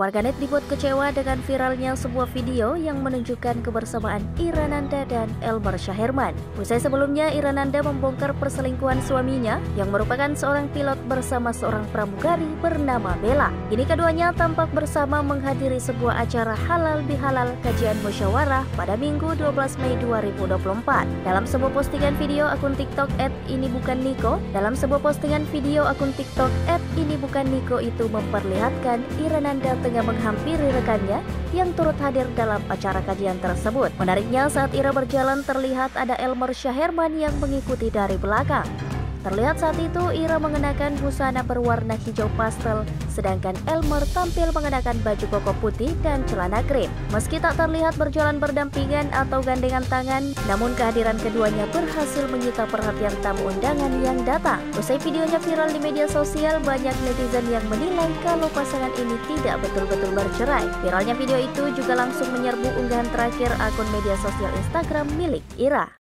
Warganet dibuat kecewa dengan viralnya sebuah video yang menunjukkan kebersamaan Irananda dan Elmer Syahirman. Usai sebelumnya, Irananda membongkar perselingkuhan suaminya yang merupakan seorang pilot bersama seorang pramugari bernama Bella. Ini keduanya tampak bersama menghadiri sebuah acara halal bihalal kajian musyawarah pada Minggu 12 Mei 2024. Dalam sebuah postingan video akun TikTok ini bukan Niko, dalam sebuah postingan video akun TikTok ini bukan Niko itu memperlihatkan Irananda tengah menghampiri rekannya yang turut hadir dalam acara kajian tersebut. Menariknya saat Ira berjalan terlihat ada Elmer Syaherman yang mengikuti dari belakang. Terlihat saat itu Ira mengenakan busana berwarna hijau pastel, sedangkan Elmer tampil mengenakan baju koko putih dan celana krim. Meski tak terlihat berjalan berdampingan atau gandengan tangan, namun kehadiran keduanya berhasil menyita perhatian tamu undangan yang datang. Usai videonya viral di media sosial, banyak netizen yang menilai kalau pasangan ini tidak betul-betul bercerai. Viralnya video itu juga langsung menyerbu unggahan terakhir akun media sosial Instagram milik Ira.